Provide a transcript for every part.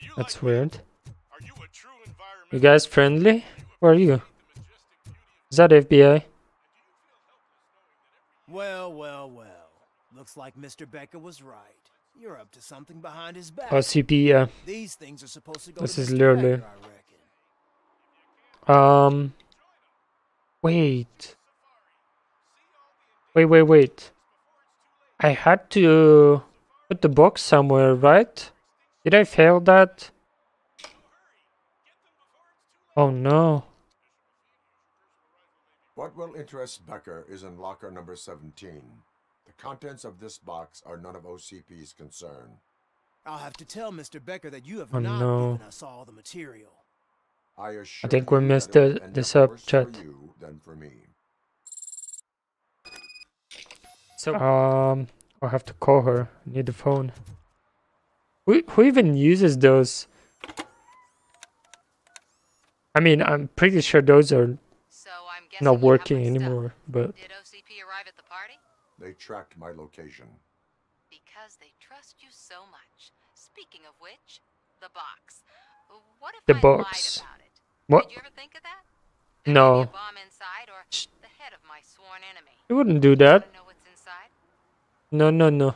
you That's weird. You a true environmental? You guys friendly? Who are you? the majestic beauty of Is that FBI? Well, well, well. Looks like Mr. Becker was right. You're up to something behind his back. OCP, yeah. These things are supposed to go This to is Mr. literally- Becker, Um. Wait. Wait, wait, wait. I had to put the box somewhere, right? Did I fail that? Oh no. What will interest Becker is in locker number 17. The contents of this box are none of OCP's concern. I'll have to tell Mr. Becker that you have Oh, not no. given us all the material. I assure I think we you messed that it will the- end this up up, chat. for you than for me. So um, I'll have to call her. I need the phone. Who who even uses those? I mean, I'm pretty sure those are So I'm not working my stuff. anymore. But Did OCP arrive at the party? They tracked my location. Because they trust you so much. Speaking of which, the box. What if The I box. lied about it? what? Did you ever think of that? There No, a bomb inside or the head of my sworn enemy. you wouldn't do that. know what's inside? No, no, no.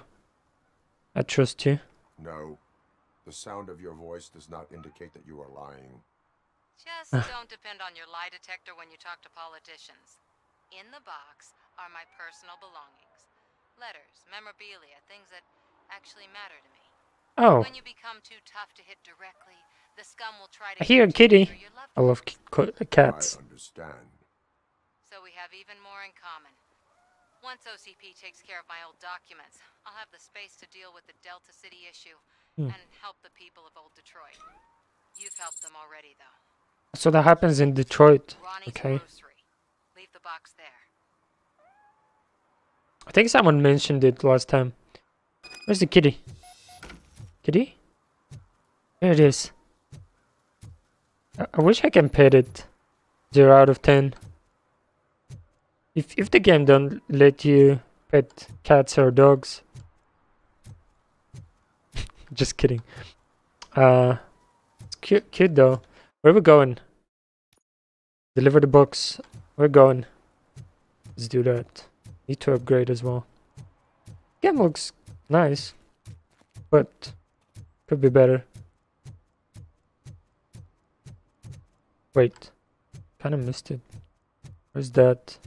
I trust you. No. The sound of your voice does not indicate that you are lying. Just don't depend on your lie detector when you talk to politicians. In the box are my personal belongings. Letters, memorabilia, things that actually matter to me. Oh, When you become too tough to hit directly, the scum will try to I hear a kitty. or your loved I love ones. c- co- uh, cats. I understand. So we have even more in common. Once OCP takes care of my old documents, I'll have the space to deal with the Delta City issue Hmm. and help the people of Old Detroit. You've helped them already, though. So that happens in Detroit. Ronnie's Okay. grocery. Leave the box there. I think someone mentioned it last time. Where's the kitty? Kitty? There it is. I, I wish I can pet it. Zero out of ten. If if the game don't let you pet cats or dogs. Just kidding. Uh, it's cute, cute though. Where we going? Deliver the box. We're going. Let's do that. Need to upgrade as well. Game looks nice, but could be better. Wait, kind of missed it. Where's that?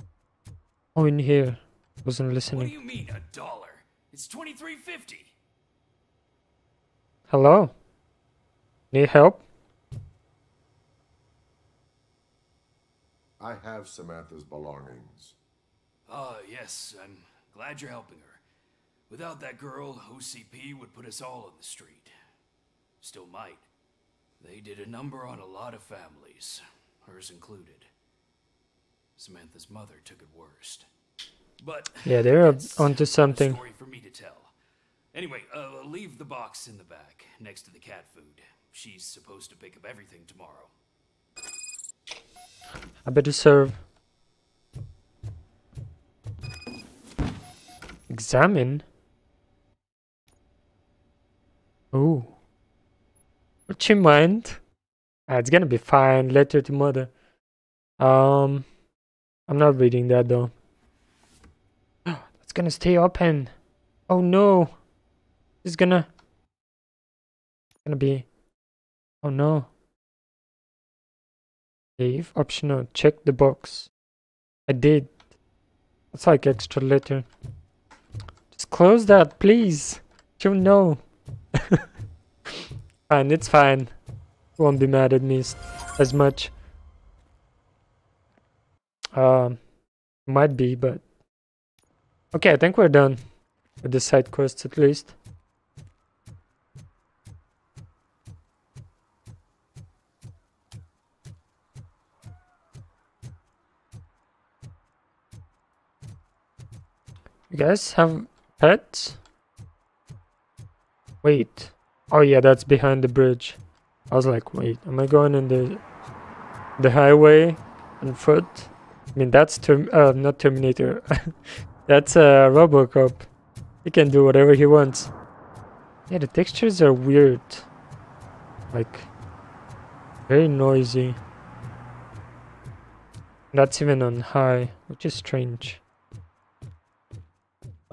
Oh, in here. Wasn't listening. What do you mean a dollar? It's twenty three fifty. Hello. Need help? I have Samantha's belongings. Ah, yes, I'm glad you're helping her. Without that girl, OCP would put us all in the street. Still might. They did a number on a lot of families, hers included. Samantha's mother took it worst. But Yeah, they're onto something. story for me to tell. Anyway, uh, leave the box in the back, next to the cat food. She's supposed to pick up everything tomorrow. I better serve. Examine. Oh. What you mind? Ah, it's gonna be fine. Letter to mother. Um, I'm not reading that though. It's gonna stay open. Oh no. It's gonna. Gonna be. Oh no. Save optional. Check the box. I did. That's like extra letter. Just close that, please. You know. fine, it's fine. Won't be mad at me as much. Um, might be, but okay. I think we're done with the side quests at least. You guys have pets? Wait. Oh yeah, that's behind the bridge. I was like, wait, am I going in the the highway on foot? I mean, that's term uh, not Terminator. that's a uh, RoboCop. He can do whatever he wants. Yeah, the textures are weird. Like, very noisy. That's even on high, which is strange.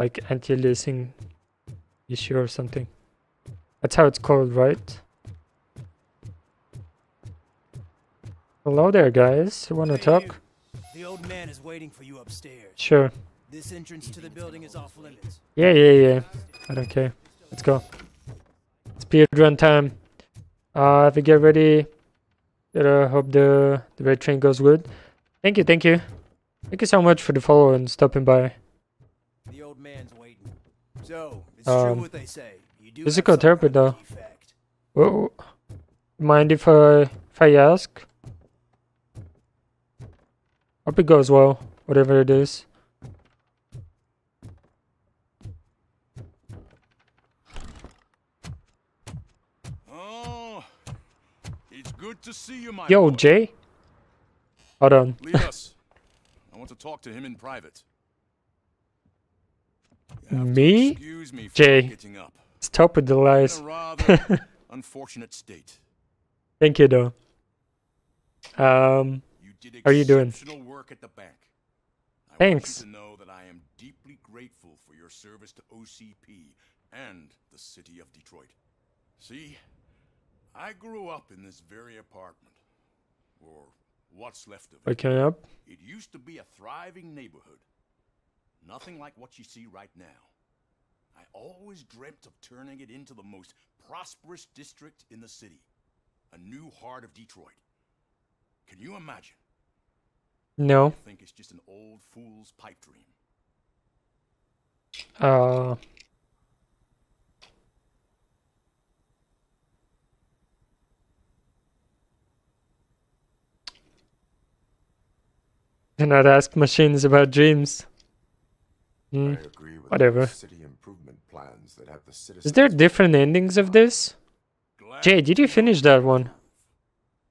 Like anti-aliasing issue or something. That's how it's called, right? Hello there, guys. You wanna Hey, talk? The old man is waiting for you upstairs. Sure. This entrance to the building is off limits. Yeah, yeah, yeah. I don't care. Let's go. Speed run time. Uh, if you get ready, gotta hope the the red train goes good. Thank you, thank you, thank you so much for the follow and stopping by. The old man's waiting. So, it's true Um, what they say. You do physical therapy, kind of though. defect. Whoa. Mind if I if I ask? Hope it goes well, whatever it is. Oh, it's good to see you, my Yo, boy. Jay. Hold on. Lead us. I want to talk to him in private. You have to Me? Excuse me Jay. getting up. Stop with the lies. unfortunate state. Thank you, though. Um, You How are you doing? work at the bank. I Thanks. to know that I am deeply grateful for your service to OCP and the city of Detroit. See, I grew up in this very apartment, or what's left of it. waking up. It used to be a thriving neighborhood. Nothing like what you see right now. I always dreamt of turning it into the most prosperous district in the city. A new heart of Detroit. Can you imagine? No. I think it's just an old fool's pipe dream. Uh. Do not ask machines about dreams. Hmm. I agree with whatever. those city improvement plans that have the citizens. Is there different endings of this? Glad Jay, did you finish that one?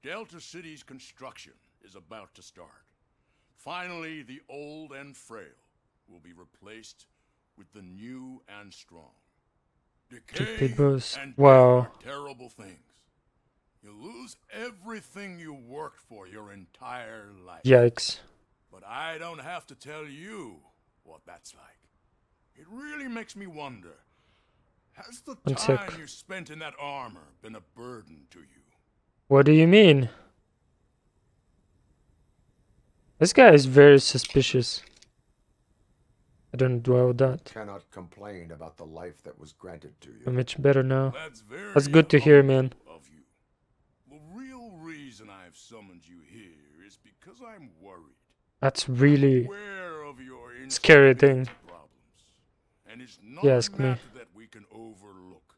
Delta City's construction is about to start. Finally, the old and frail will be replaced with the new and strong. Decay Stupid and Wow. terrible things. You lose everything you worked for your entire life. Yikes. But I don't have to tell you what that's like. It really makes me wonder. Has the One time sec. you spent in that armor been a burden to you? What do you mean? This guy is very suspicious. I don't dwell with that. cannot complain about the life that was granted to you. I'm much better now. That's very That's good to hear, man. humble Of you. The real reason I've summoned you here is because I'm worried. That's really Aware of your Scary thing. Problems. And it's not You ask me. that we can overlook.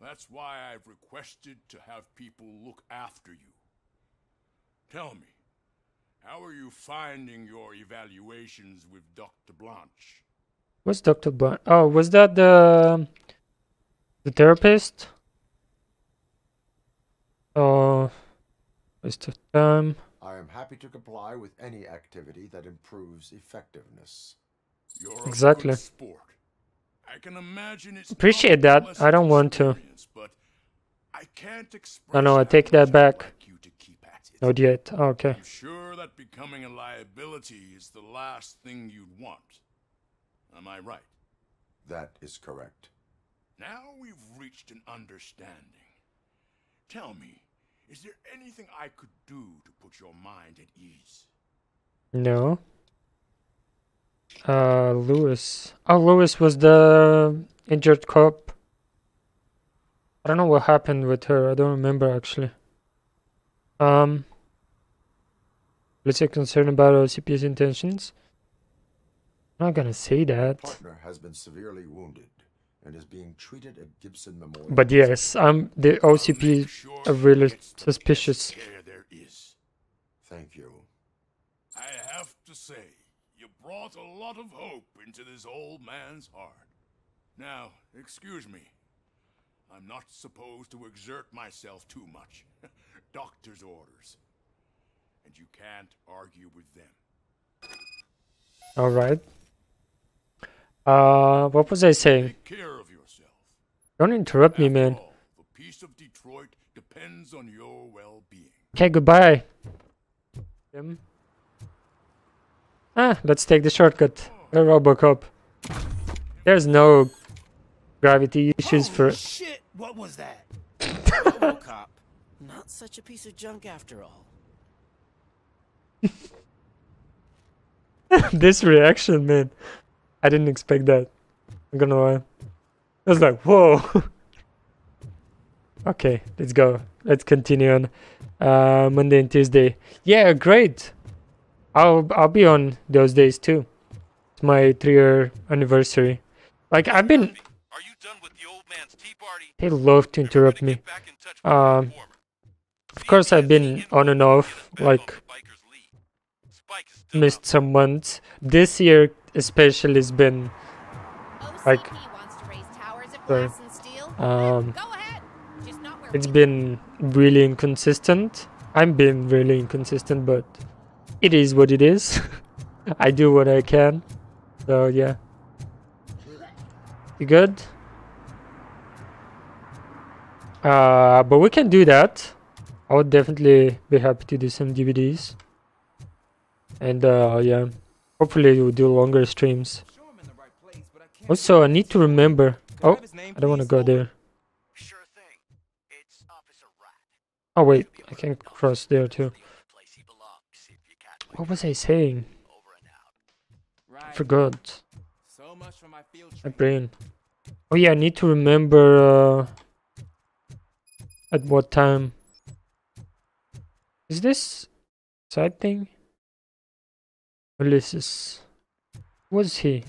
That's why I've requested to have people look after you. Tell me, how are you finding your evaluations with Dr. Blanche? What's Dr. Blanche? Oh, was that the the therapist? Oh, waste of time. I am happy to comply with any activity that improves effectiveness. You're Exactly. I can imagine it's Appreciate that. I don't want to. But I can't express Oh, no, I take that back. like you to keep at it. Not yet. Oh, okay. I'm sure that becoming a liability is the last thing you'd want. Am I right? That is correct. Now we've reached an understanding. Tell me, is there anything I could do to put your mind at ease? No. Uh, Lewis. Oh, Lewis was the injured cop. I don't know what happened with her. I don't remember actually. Um. Let's say concerned about OCP's intentions. I'm not gonna say that. Partner has been severely wounded and is being treated at Gibson Memorial. But yes, I'm um, the I'll OCP make sure are really gets the suspicious. there is. Thank you. I have to say, you brought a lot of hope into this old man's heart. Now, excuse me. I'm not supposed to exert myself too much. Doctor's orders. And you can't argue with them. All right. Uh, what was I saying? Take care of yourself. Don't interrupt me, man. all, the peace of Detroit depends on your well-being. Okay, goodbye. Tim. Ah, let's take the shortcut. A Robocop. There's no gravity issues Holy for. shit! What was that? RoboCop. Not such a piece of junk after all. this reaction, man. I didn't expect that. I'm gonna lie. I was like, whoa. okay, let's go. Let's continue on. Uh, Monday and Tuesday. Yeah, great. I'll I'll be on those days too. It's my three year anniversary. Like I've been. Are you done with the old man's tea party? They love to interrupt me. Get back in touch with Um. Of course, I've been on and off. Like missed some months. This year especially has been Like, OCP wants to raise towers of sorry. glass and steel. um Go ahead. Just not where it's been really inconsistent. I'm being really inconsistent, but it is what it is. I do what I can. So yeah. You good? Uh, but we can do that. I would definitely be happy to do some DVDs. And uh, yeah, hopefully we'll do longer streams. Also, I need to remember. Oh, I don't want to go there. Oh wait, I can cross there too. What was I saying? I forgot. My brain. Oh yeah, I need to remember uh, at what time. Is this side thing? Ulysses. Was he?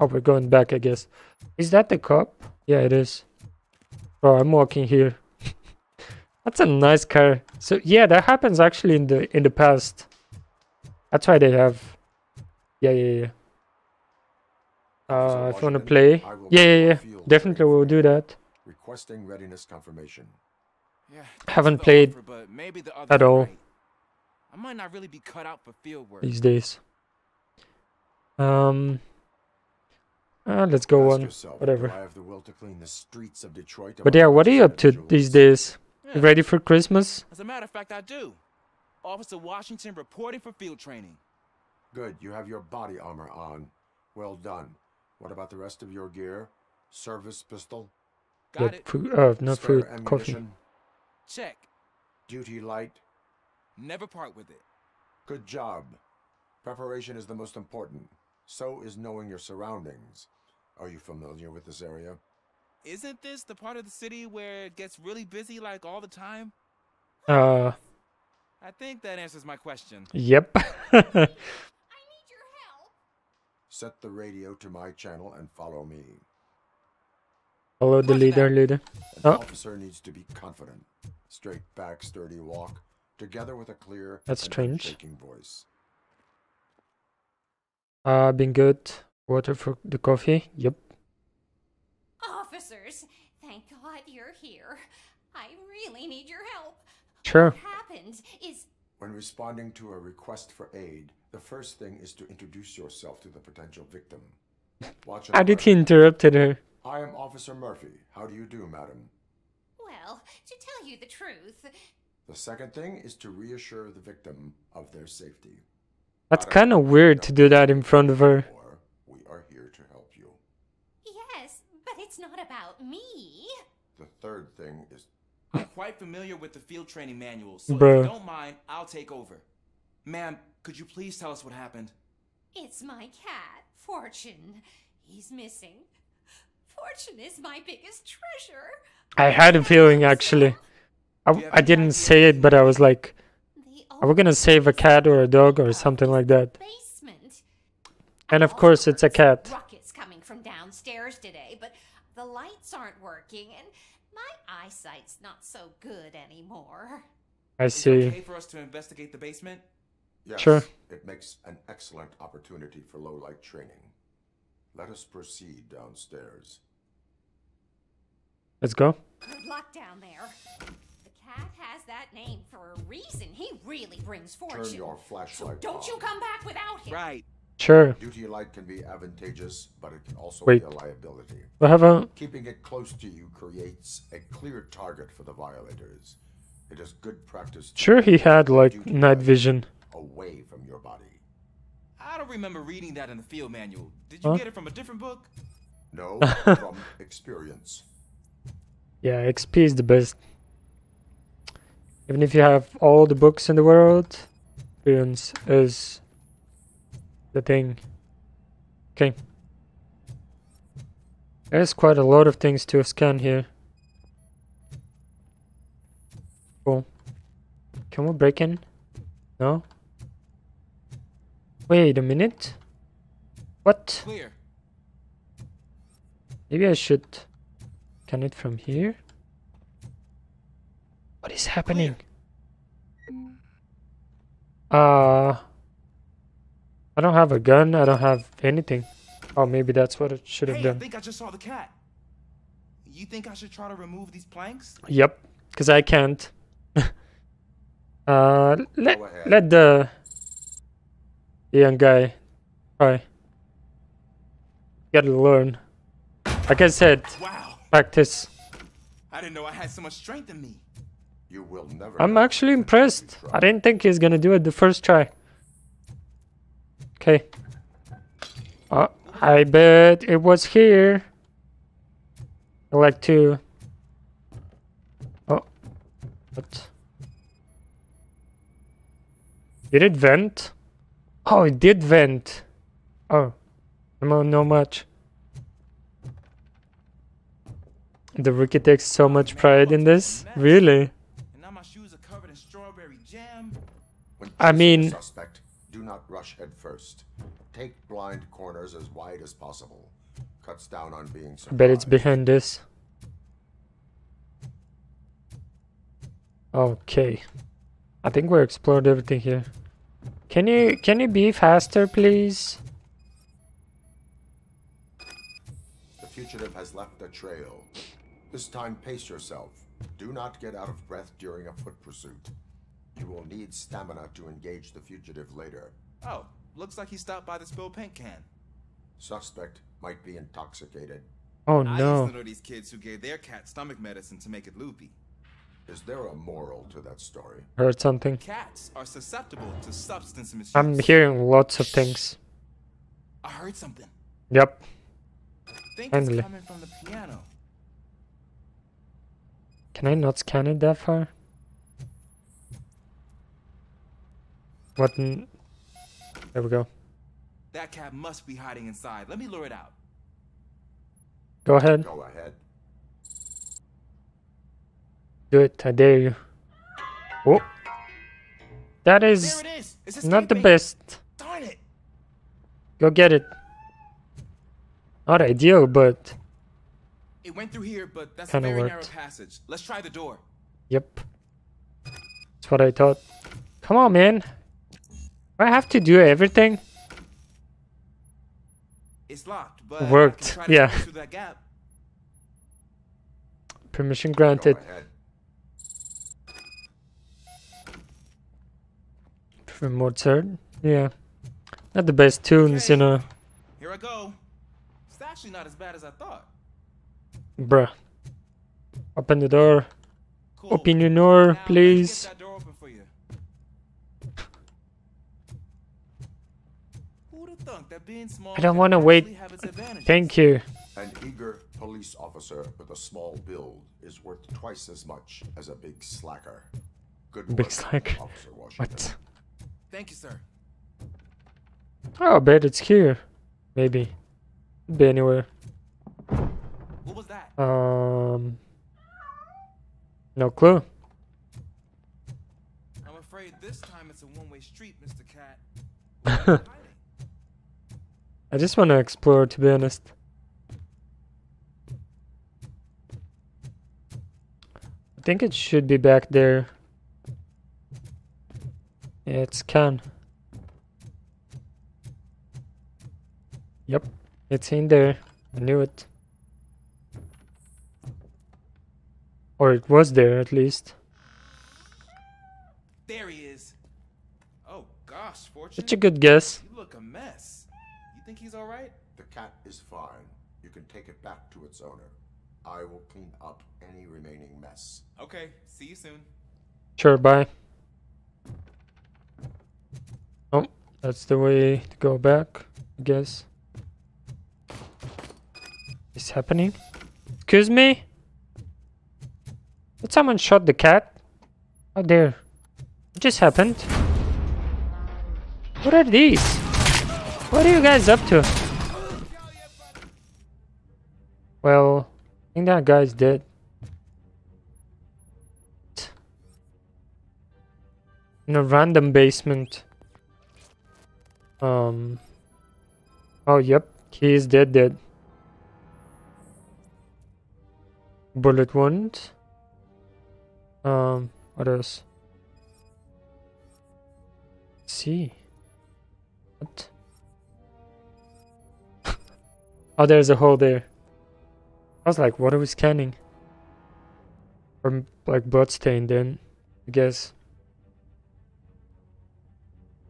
Oh, we're going back, I guess. Is that the cop? Yeah, it is. Oh, I'm walking here. That's a nice car. So yeah, that happens actually in the in the past. That's why they have. Yeah, yeah, yeah. Officer Uh, if you wanna play, yeah, yeah, yeah. Definitely, we'll do that. Requesting readiness confirmation. Yeah, Haven't thanks for the played offer, but maybe the at others are all. right. I might not really be cut out for field work. these days. Um, uh, let's go Ask on. yourself, whatever. I have the will to clean the streets of Detroit? But yeah, what are you up to these days? Yeah. Ready for Christmas? As a matter of fact, I do. Officer Washington reporting for field training. Good, you have your body armor on. Well done. What about the rest of your gear? Service pistol? Got Yep, it. food, uh, not spare food, coffee. Check. Duty light? Never part with it. Good job. Preparation is the most important. So is knowing your surroundings. Are you familiar with this area? Isn't this the part of the city where it gets really busy like all the time? Uh, I think that answers my question. yep. I need your help. Set the radio to my channel and follow me. Follow the leader, leader. An Oh. officer needs to be confident. Straight back, sturdy walk, together with a clear That's and strange. unshaking voice. Uh, been good. Water for the coffee. Yep. Officers, thank God you're here. I really need your help. Sure. What happened is When responding to a request for aid, the first thing is to introduce yourself to the potential victim. Watch and How did he interrupted her? I am Officer Murphy. How do you do, madam? well, to tell you the truth, The second thing is to reassure the victim of their safety. That's kind of weird to do that in front of her. We are here to help you. yes, but it's not about me. The third thing is I'm quite familiar with the field training manual, so Bruh. if you don't mind, I'll take over. Ma'am, could you please tell us what happened? It's my cat, Fortune. He's missing. Fortune is my biggest treasure. I had a feeling actually. I, Do you have I didn't say it, but I was like, The are we gonna save a cat or a dog or something like that? basement. And of course it's a cat. Ruckus coming from downstairs today, but the lights aren't working, and my eyesight's not so good anymore. I Is it see. okay for us to investigate the basement? yes. Sure. It makes an excellent opportunity for low light training. Let us proceed downstairs. Let's go. Good luck down there. The cat has that name for a reason. He really brings fortune. Turn fortune. your so flashlight don't you come back without him. Right. Sure. Duty light can be advantageous, but it can also Wait. be a liability. We have a Keeping it close to you creates a clear target for the violators. It is good practice to sure he had like night vision. away from your body. I don't remember reading that in the field manual. Did you Huh? get it from a different book? No, from experience. Yeah, XP is the best. Even if you have all the books in the world, experience is the thing. Okay. There's quite a lot of things to scan here. Cool. Can we break in? No? Wait a minute. What? Clear. Maybe I should scan it from here. What is happening? Uh, I don't have a gun. I don't have anything. Oh, maybe that's what it should have Hey, I think I just saw the cat. You think I should try to remove these planks? Yep, because I can't. uh, let Go ahead. let the young guy try. Gotta learn. Like I said, Wow. practice. I didn't know I had so much strength in me. You will never. I'm actually impressed. I didn't think he's gonna do it the first try. Okay. Uh, I bet it was here. I like to. Oh. What? Did it vent? Oh, it did vent. Oh. No, no much. The rookie takes so much pride in this. Really? I mean- suspect, do not rush head first. Take blind corners as wide as possible. Cuts down on being surprised. bet it's behind this. Okay. I think we explored everything here. Can you can you be faster please? The fugitive has left a trail. This time, pace yourself. Do not get out of breath during a foot pursuit. You will need stamina to engage the fugitive later. Oh, looks like he stopped by the spilled paint can. Suspect might be intoxicated. Oh no. I used no. to know these kids who gave their cat stomach medicine to make it loopy. Is there a moral to that story? Heard something. Cats are susceptible to substance misuse. I'm hearing lots of things. I heard something. Yep. think Finally. it's coming from the piano. Can I not scan it that far? What? n- There we go. That cat must be hiding inside. Let me lure it out. Go ahead. Go ahead. Do it. I dare you. Oh. That is, There is it is. Not the best. Darn it. Go get it. Not ideal, but It went through here, but that's Kinda a very narrow passage. Let's try the door. yep. That's what I thought. Come on, man. Do I have to do everything? It's locked, but Worked, yeah. that gap. Permission granted. ahead. For Mozart. Yeah. Not the best tunes, you know. Here I go. It's actually not as bad as I thought. Bruh. Open the door. Cool. Open your door, let me please. that door open for you. Who'd have thunk that being small I don't want to wait. have its advantages? Thank you. An eager police officer with a small build is worth twice as much as a big slacker. Good Big slacker. What? Thank you, sir. Oh, I bet it's here. Maybe. Could be anywhere. What was that? Um. No clue. I'm afraid this time it's a one-way street, Mr. Cat. I just want to explore, to be honest. I think it should be back there. Yeah, it's can. Yep, it's in there. I knew it. Or it was there at least. There he is. Oh gosh, Fortune. Such a good guess. You look a mess. Think he's all right? The cat is fine. You can take it back to its owner. I will clean up any remaining mess. Okay, see you soon. Sure, bye. Oh, that's the way to go back, I guess. Is happening? Excuse me? Did someone shot the cat? Oh there. What just happened? What are these? What are you guys up to? Well, I think that guy's dead. In a random basement. Um. Oh, yep. He is dead, dead. Bullet wound. Um, what else? Let's see. What? Oh, there's a hole there. I was like, what are we scanning? Or like blood stain then, I guess.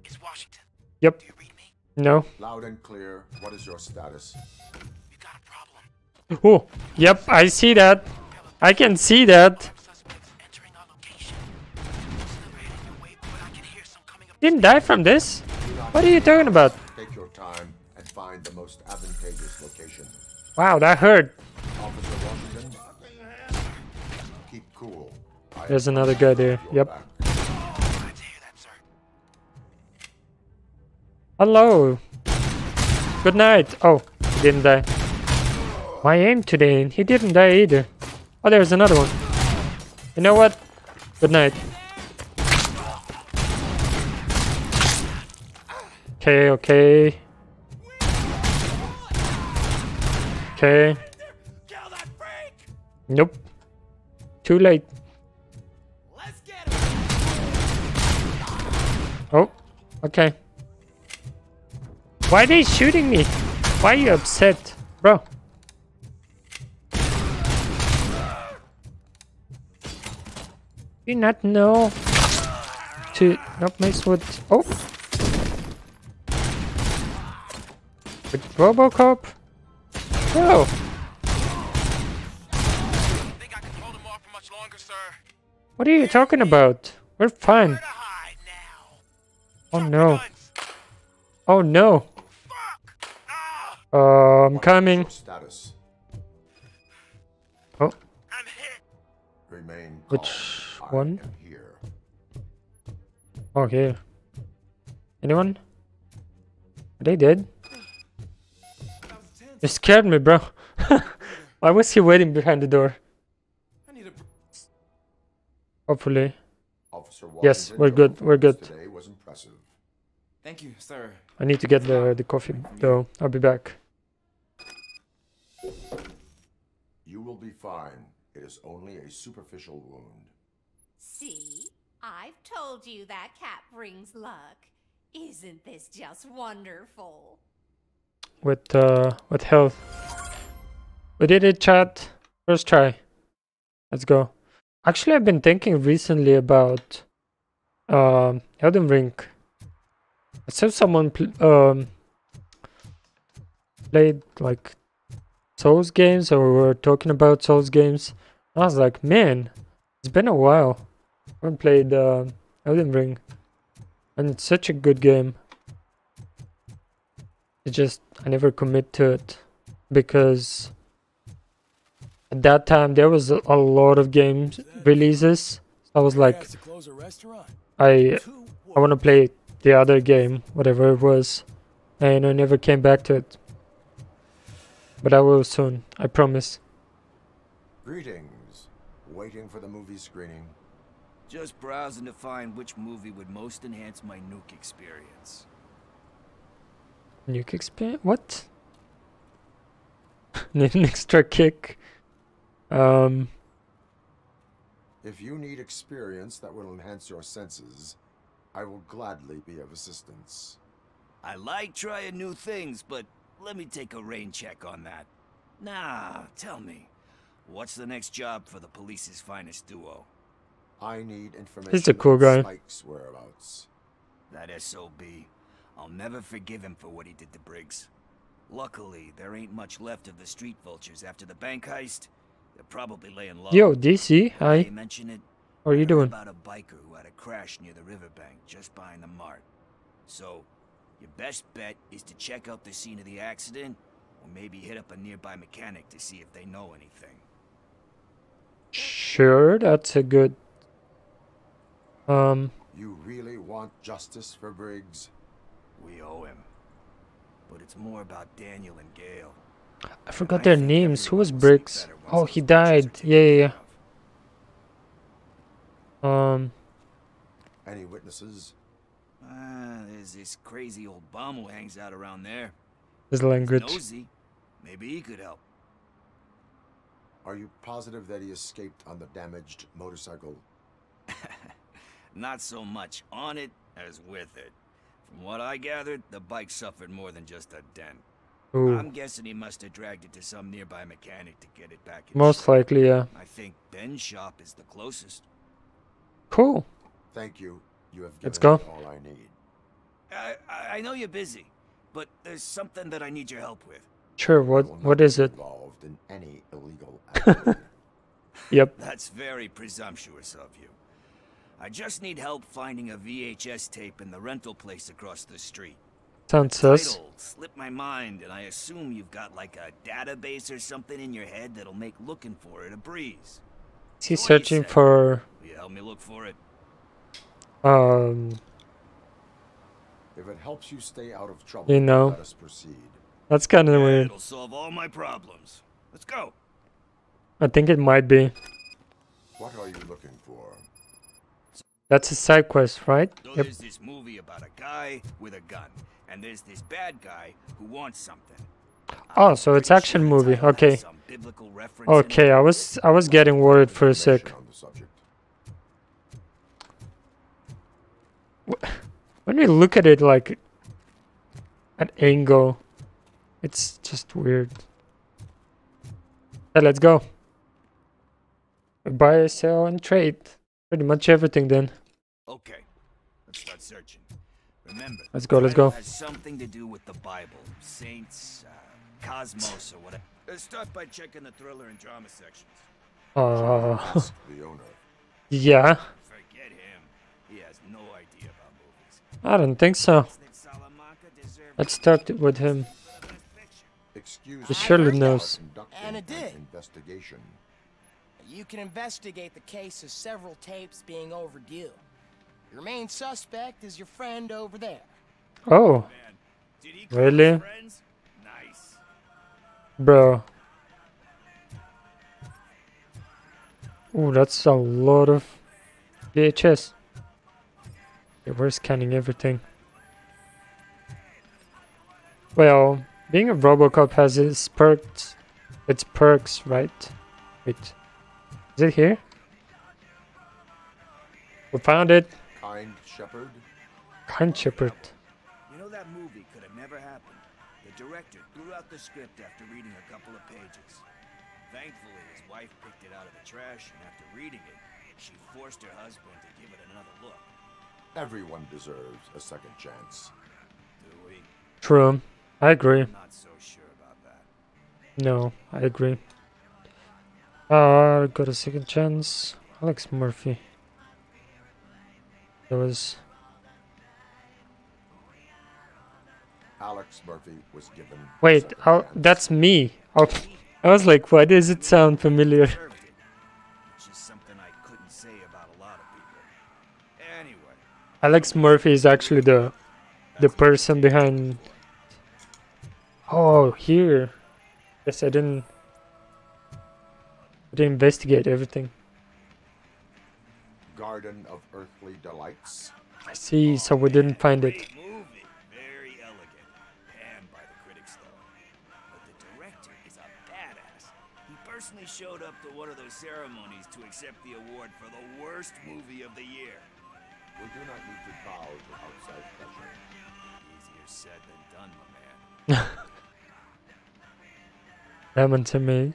It's Washington. Yep. Do you read me? No. Loud and clear. What is your status? You got a problem. Oh, yep, I see that. I can see that. Suspects entering our location. Most of them are heading your way, but I can hear some coming up. Didn't die from this. What are you talking about? Take your time and find the most advantageous location. Wow, that hurt. Cool. There's another guy there. Yep. Hello. Good night. Oh, he didn't die. My aim today, and he didn't die either. Oh, there's another one. You know what? Good night. Okay, okay. Okay. Nope. Too late. Oh, okay. Why are they shooting me? Why are you upset? Bro. You not know to not mess with... Oh! With Robocop? Bro! Think I can hold him off for much longer. What are you talking about? We're fine. Where to hide now? Oh no. Oh no. Fuck! Uh, I'm coming. Oh, I'm hit. Which one? am here. oh here. Anyone? Are they dead? That was tense. You scared me, bro. Why was he waiting behind the door? I need a. Hopefully. Officer Yes, we're good, we're good. was impressive. Thank you, sir. I need to get the, the coffee, though. I'll be back. You will be fine. It is only a superficial wound. See? I've told you that cat brings luck. Isn't this just wonderful? With, uh, with health. We did it, chat. First try. Let's go. Actually, I've been thinking recently about, um, Elden Ring. I saw someone, pl- um, played, like, Souls games, or were talking about Souls games. I was like, man, it's been a while. I haven't played, uh, Elden Ring. And it's such a good game. It just I never commit to it because at that time there was a, a lot of games releases. I was like, to close a restaurant. I I want to play the other game, whatever it was, and I never came back to it. But I will soon, I promise. Greetings. Waiting for the movie screening. Just browsing to find which movie would most enhance my nuke experience. Nuke experience? What? Need an extra kick. Um, If you need experience that will enhance your senses, I will gladly be of assistance. I like trying new things, but let me take a rain check on that. Nah, tell me, what's the next job for the police's finest duo? I need information He's a cool guy. Spike's whereabouts. That SOB. I'll never forgive him for what he did to Briggs. Luckily, there ain't much left of the street vultures after the bank heist. They're probably laying low. Yo, DC, Now hi. you mention it, How are you doing? about a biker who had a crash near the riverbank just behind the mart. So, your best bet is to check out the scene of the accident, or maybe hit up a nearby mechanic to see if they know anything. Sure, that's a good. Um, You really want justice for Briggs? We owe him. But it's more about Daniel and Gale. I forgot their names. Who was Briggs? Oh, he died. Yeah, yeah, yeah. Um, Any witnesses? Ah, there's this crazy old bum who hangs out around there. his He's language. Nosy. Maybe he could help. Are you positive that he escaped on the damaged motorcycle? Not so much on it as with it. From what I gathered, the bike suffered more than just a dent. Ooh, I'm guessing he must have dragged it to some nearby mechanic to get it back most shape. likely, yeah. I think Ben's shop is the closest. Cool. Thank you. You have given Let's go. all I need. I, I I know you're busy, but there's something that I need your help with. Sure. What? will What not is be it? Involved in any illegal. Yep. That's very presumptuous of you. I just need help finding a VHS tape in the rental place across the street. Sounds sus. Title slipped my mind, and I assume you've got like a database or something in your head that'll make looking for it a breeze. Is he So what you searching for? Will you help me look for it? Um, if it helps you stay out of trouble, You know. let us proceed. that's kind of Yeah, weird. It'll solve all my problems. Let's go. I think it might be. What are you looking for? That's a side quest, right? So Yep. there's this movie about a guy with a gun, and there's this bad guy who wants something. Oh, so it's action sure movie. Okay. some biblical reference in it. Okay, I was I was getting worried for a sec. Information on the subject. When we look at it like an angle, it's just weird. Yeah, let's go. Buy, sell, and trade. Pretty much everything then. Okay, let's start searching. Remember, Let's go, let's go. Has something to do with the Bible, saints, uh, cosmos, or whatever. Let's start by checking the thriller and drama sections. Uh, the owner. yeah, Forget him. He has no idea about movies. I don't think so. Thinks that Let's start with him. Best Picture. Excuse He surely knows. conducting And it did. Investigation. You can investigate the case of several tapes being overdue. Your main suspect is your friend over there. Oh, Man, did he call Really? Nice. bro. Ooh, that's a lot of VHS. Okay, we're scanning everything. Well, being a Robocop has its perks. Its perks, right? Wait, is it here? We found it. Kind Shepherd. Kind Shepherd. You know that movie could have never happened. The director threw out the script after reading a couple of pages. Thankfully, his wife picked it out of the trash, and after reading it, she forced her husband to give it another look. Everyone deserves a second chance. Do we? True. I agree. I'm not so sure about that. No, I agree. Uh, got a second chance. Alex Murphy. There was. Alex Murphy was given. Wait, I'll, that's me. Oh, I was like, why does it sound familiar? Deserved it. Which is something I couldn't say about a lot of people. Anyway, Alex Murphy is actually the the person behind. Oh, here. Yes, I didn't. I didn't investigate everything. Garden of Earthly Delights. I see, so we didn't find it. great movie. Very elegant. Panned by the critics, though. But the director is a badass. He personally showed up to one of those ceremonies to accept the award for the worst movie of the year. We do not need to bow to outside pressure. Easier said than done, my man. Lemon to me.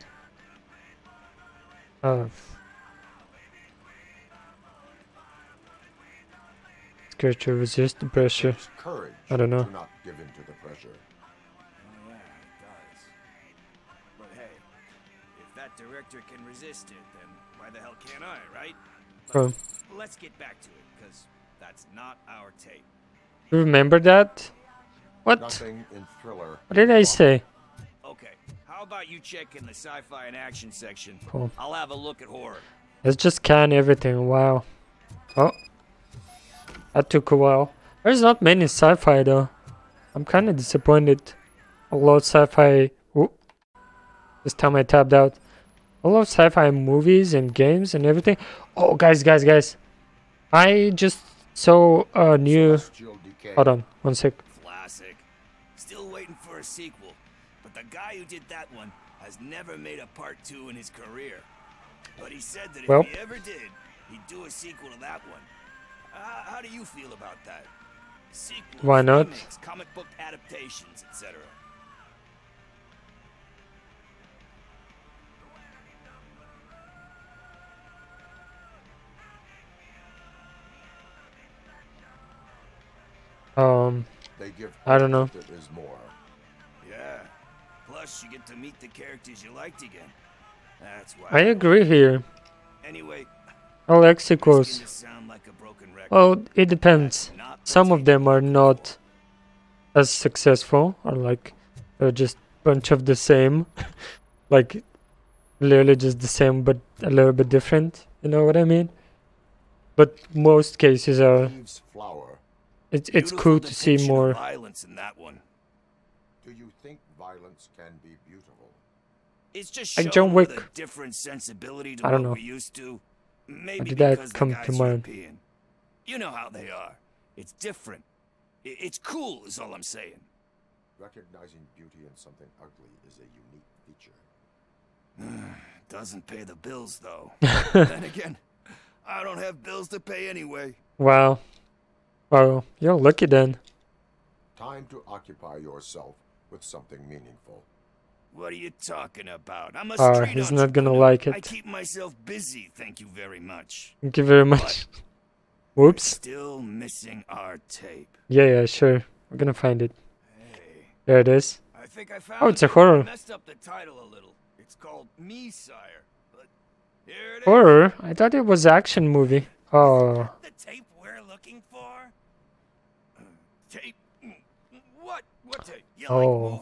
Uh, Scared resist the pressure. Courage I don't know. not give in to the pressure. Oh, yeah, it does. But hey, if that director can resist it, then why the hell can't I, right? But. Let's get back to it, because that's not our tape. Remember that? What? What did I say? Okay, how about you check in the sci-fi and action section? Cool. I'll have a look at horror. Let's just can everything. Wow. Oh. That took a while. There's not many sci-fi though. I'm kind of disappointed. A lot of sci-fi. This time I tapped out. A lot of sci-fi movies and games and everything. Oh, guys, guys, guys. I just saw a new. Hold on, one sec. Classic. Still waiting for a sequel, but the guy who did that one has never made a part two in his career. But he said that if Well. he ever did, he'd do a sequel to that one. Uh, how do you feel about that? Sequels, Why not? remakes, comic book adaptations, etc. Um, They give I don't know. that is more. Yeah. Plus, you get to meet the characters you liked again. That's why. I agree here. Anyway, I like risking sequels. to sound like a broken record. Well, it depends. that's not the Some of them are not as successful, or like they're just bunch of the same, like literally just the same but a little bit different. You know what I mean? But most cases are. It's it's cool to see more. violence in that one. Do you think violence can be beautiful? It's just Like John Wick. a different sensibility to I don't know. we used to. Maybe did that because the come to mind? European. You know how they are. It's different. It's cool, is all I'm saying. Recognizing beauty in something ugly is a unique feature. Doesn't pay the bills though. then again, I don't have bills to pay anyway. Wow. Wow, you're lucky then. Time to occupy yourself with something meaningful. What are you talking about? I'm a Uh, he's not gonna like it. I keep myself busy, thank you very much. Thank you very much. Whoops. Still missing our tape. Yeah, yeah, sure. We're gonna find it. Hey, There it is. I think I found Oh, it's a it. I horror. messed up the title a little. It's called Me Sire. But here it is. Horror? I thought it was action movie. Oh, The tape we're looking for? Uh, tape? Mm, What? What tape? You Oh. like?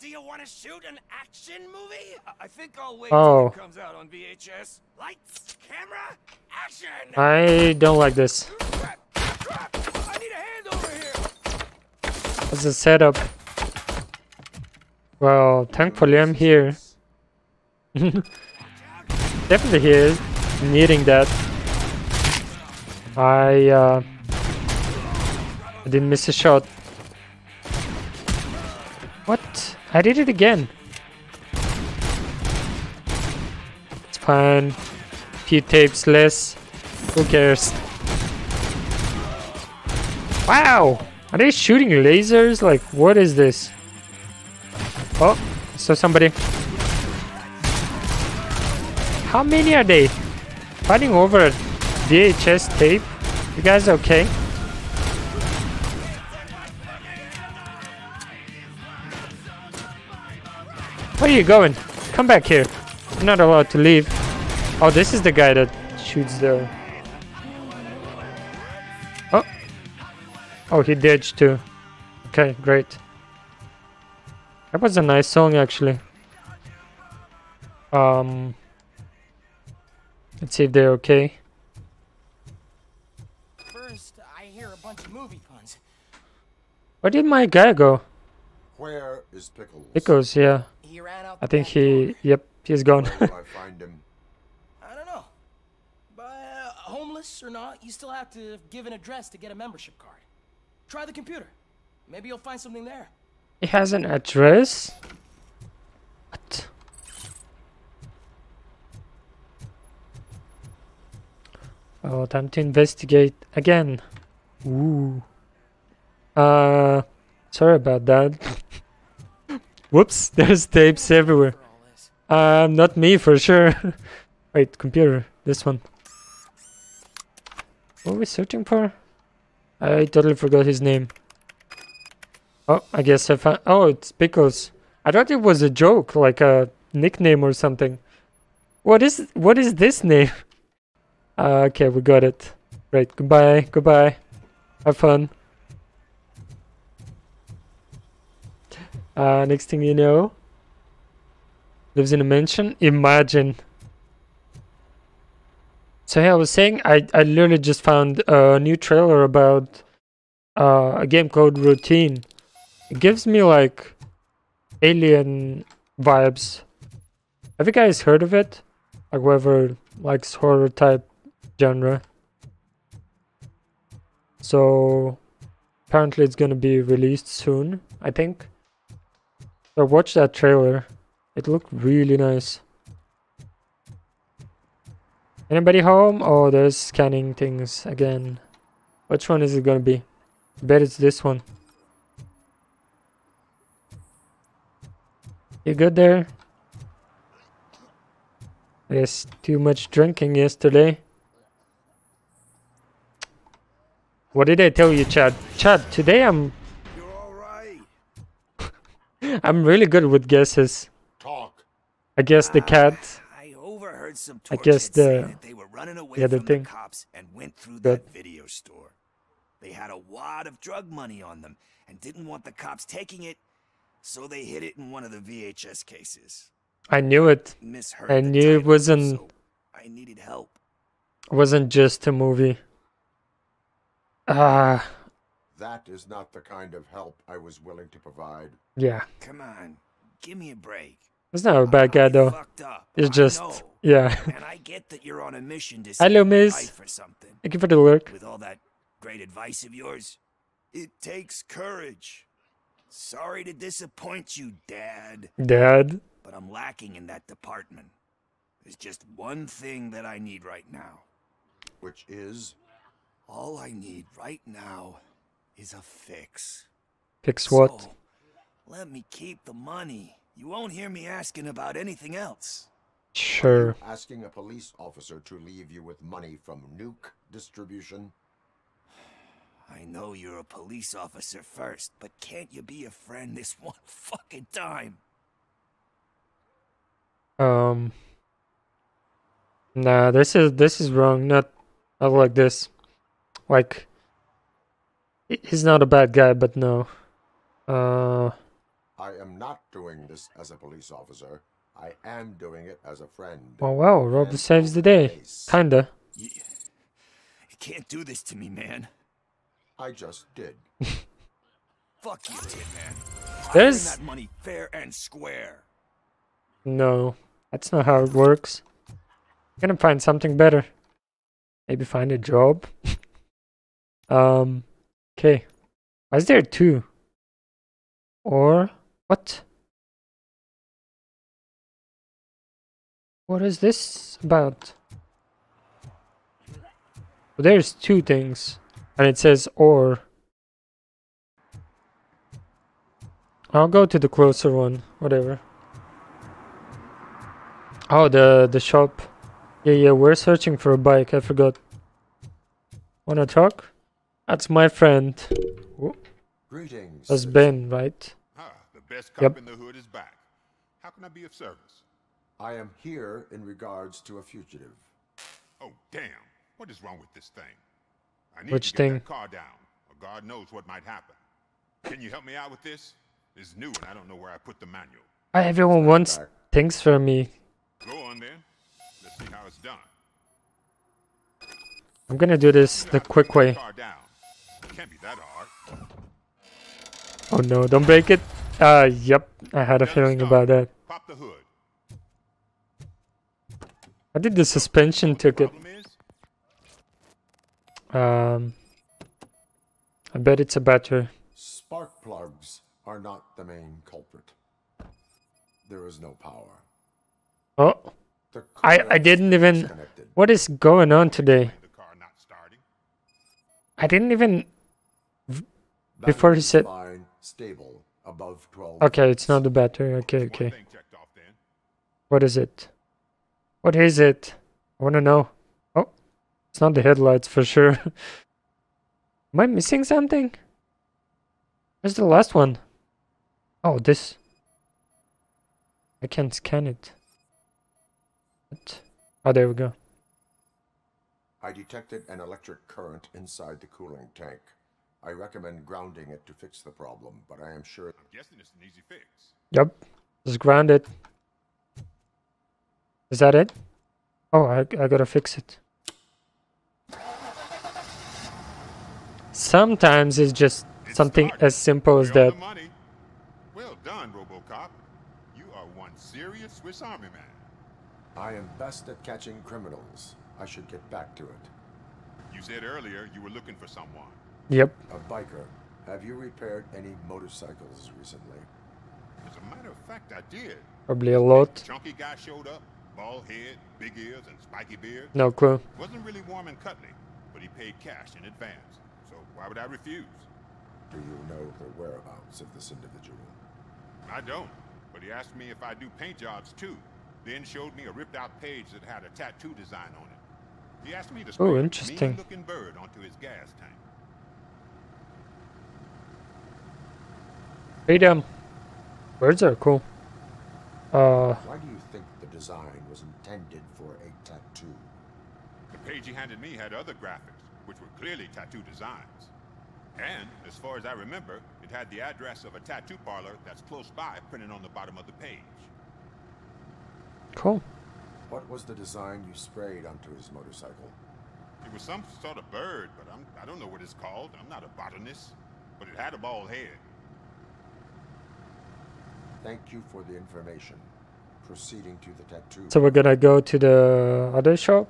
Do you want to shoot an action movie? I- I think I'll wait Oh. till it comes out on VHS. Lights, camera, action! I don't like this. Crap! Crap! I need a hand over here! What's the setup? Well, thankfully I'm here. Definitely here, needing that. I uh, I didn't miss a shot. What? I did it again. It's fine. Few tapes less. Who cares? Wow! Are they shooting lasers? Like, what is this? Oh, so somebody. How many are they? Fighting over a VHS tape? You guys okay? Where are you going? Come back here. You're not allowed to leave. Oh, this is the guy that shoots the... Oh. Oh, he dodged too. Okay, great. That was a nice song actually. Um Let's see if they're okay. First, I hear a bunch of movie puns. Where did my guy go? Where is Pickles? Pickles, yeah. He ran out. I think he door. yep, he's gone. Where will I find him? I don't know. But uh, homeless or not, you still have to give an address to get a membership card. Try the computer. Maybe you'll find something there. he has an address? What? Oh, time to investigate again. Ooh. Uh, sorry about that. Whoops, there's tapes everywhere. Uh, not me for sure. Wait, computer, this one. What are we searching for? I totally forgot his name. Oh, I guess I found. Oh, it's Pickles. I thought it was a joke, like a nickname or something. What is what is this name? Uh, okay, we got it. Great. Goodbye. Goodbye. Have fun. Uh, next thing you know, lives in a mansion. Imagine. So yeah, I was saying I I literally just found a new trailer about uh, a game called Routine. It gives me like alien vibes. Have you guys heard of it? Like whoever likes horror type genre. So apparently it's gonna be released soon, I think. So watch that trailer. It looked really nice. Anybody home? Oh, there's scanning things again. Which one is it gonna be? I bet it's this one. You good there? Yes, too much drinking yesterday. What did I tell you, Chad? Chad, today I'm... You're alright. I'm really good with guesses. Talk. I guess the cat... I overheard some I guess the- they were running away the other from thing. the cops and went through Good. that video store. They had a wad of drug money on them and didn't want the cops taking it, so they hid it in one of the VHS cases. I knew it. Misheard I the knew it wasn't so I needed help. wasn't just a movie. Ah, That is not the kind of help I was willing to provide. yeah. Come on, give me a break. He's not a bad guy I though. up. It's I just know. yeah. and I get that you're on a mission to Hello, miss. life or something. Thank you for the lurk. With all that great advice of yours, it takes courage. Sorry to disappoint you, Dad, Dad. but I'm lacking in that department. There's just one thing that I need right now. Which is All I need right now is a fix. Fix what? So, let me keep the money. You won't hear me asking about anything else. Sure. asking a police officer to leave you with money from nuke distribution. I know you're a police officer first, but can't you be a friend this one fucking time? Um. Nah, this is this is wrong. Not not like this. Like he- he's not a bad guy, but no. Uh. I am not doing this as a police officer. I am doing it as a friend. Oh wow, Rob saves the day. Kinda. You, you can't do this to me, man. I just did. Fuck you, Tin Man. There's- that money fair and square. No, that's not how it works. gonna find something better. Maybe find a job. um. Okay. Why is there two? Or what? What is this about? Well, there's two things, and it says or. I'll go to the closer one. Whatever. Oh, the the shop. Yeah, yeah, we're searching for a bike. I forgot. Wanna talk? That's my friend. Wh- Greetings. That's. Ben, right? Ah, the best cop Yep. in the hood is back. How can I be of service? I am here in regards to a fugitive. Oh, damn. What is wrong with this thing? I need Which to get thing? that car down, or God knows what might happen. Can you help me out with this? It's new and I don't know where I put the manual. Ah, everyone wants back. things from me. Go on then. Let's see how it's done. I'm gonna do this the quick way. Car down. Can't be that hard. Oh no, don't break it. Ah, yep. I had a Now feeling start. about that. Pop the hood. I did the suspension took it. Problem is, Um, I bet it's a battery. Spark plugs are not the main culprit. There is no power. Oh, I I didn't even. What is going on today? the car not starting. I didn't even. Before he said- Fine, stable, above 12. Okay, it's not the battery. Okay, okay. thing checked off then. What is it? What is it? I wanna know. Oh, it's not the headlights for sure. Am I missing something? Where's the last one? Oh, this. I can't scan it. What? Oh, there we go. I detected an electric current inside the cooling tank. I recommend grounding it to fix the problem, but I am sure. I'm guessing it's an easy fix. Yep. Just ground it. Is that it? Oh, I, I gotta fix it. Sometimes it's just It's something started. as simple as You're that. money. Well done, RoboCop. You are one serious Swiss Army man. I am best at catching criminals. I should get back to it. You said earlier you were looking for someone. Yep. A biker. Have you repaired any motorcycles recently? As a matter of fact, I did. Probably a lot. Chunky guy showed up, bald head, big ears, and spiky beard. No clue. Wasn't really warm and cuddly, but he paid cash in advance. So why would I refuse? Do you know the whereabouts of this individual? I don't. But he asked me if I do paint jobs too. Then showed me a ripped out page that had a tattoo design on it. He asked me to oh, spray Oh, a interesting. mean-looking bird onto his gas tank. Freedom. Birds are cool. Uh, Why do you think the design was intended for a tattoo? The page he handed me had other graphics, which were clearly tattoo designs. And, as far as I remember, it had the address of a tattoo parlor that's close by printed on the bottom of the page. cool. What was the design you sprayed onto his motorcycle? It was some sort of bird, but I'm, I don't know what it's called. I'm not a botanist. But it had a bald head. Thank you for the information. Proceeding to the tattoo. So we're gonna go to the other shop.